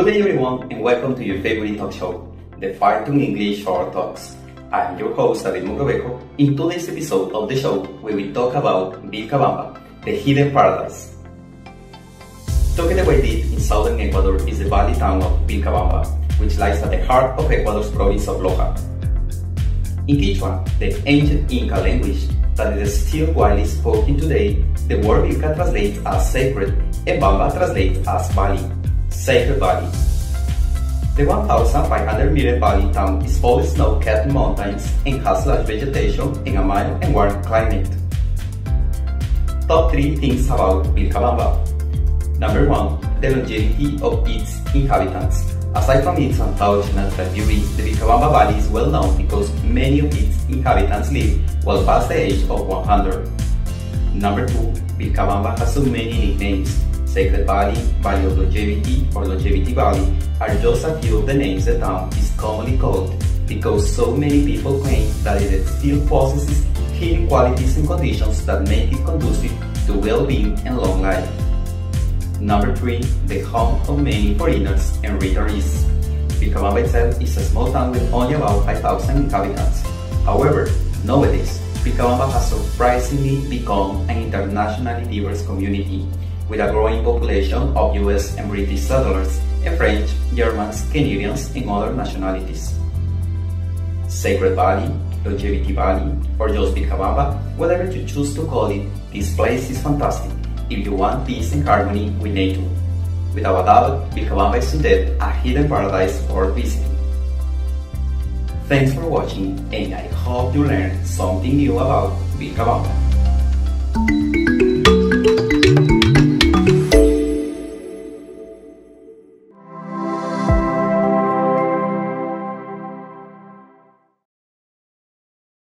Good day everyone and welcome to your favorite talk show, the Fire English Short Talks. I am your host David Mugobeco. In today's episode of the show, we will talk about Vilcabamba, the hidden paradise. Deep in southern Ecuador is the valley town of Vilcabamba, which lies at the heart of Ecuador's province of Loja. In Quechua, the ancient Inca language that is still widely spoken today, the word Vilca translates as sacred and Bamba translates as valley, sacred valley. The 1,500 meter valley town is full of snow-capped mountains and has lush vegetation in a mild and warm climate. Top 3 things about Vilcabamba. Number 1. The longevity of its inhabitants. Aside from its untouched natural beauty, the Vilcabamba Valley is well known because many of its inhabitants live well past the age of 100. Number 2. Vilcabamba has so many nicknames. Sacred Valley, Valley of Longevity, or Longevity Valley are just a few of the names the town is commonly called because so many people claim that it still possesses hidden qualities and conditions that make it conducive to well-being and long life. Number 3. The home of many foreigners and retirees. Vilcabamba itself is a small town with only about 5,000 inhabitants. However, nowadays, Vilcabamba has surprisingly become an internationally diverse community with a growing population of US and British settlers, and French, Germans, Canadians, and other nationalities. Sacred Valley, Longevity Valley, or just Vilcabamba, whatever you choose to call it, this place is fantastic if you want peace and harmony with nature. Without a doubt, Vilcabamba is indeed a hidden paradise for visiting. Thanks for watching and I hope you learned something new about Vilcabamba.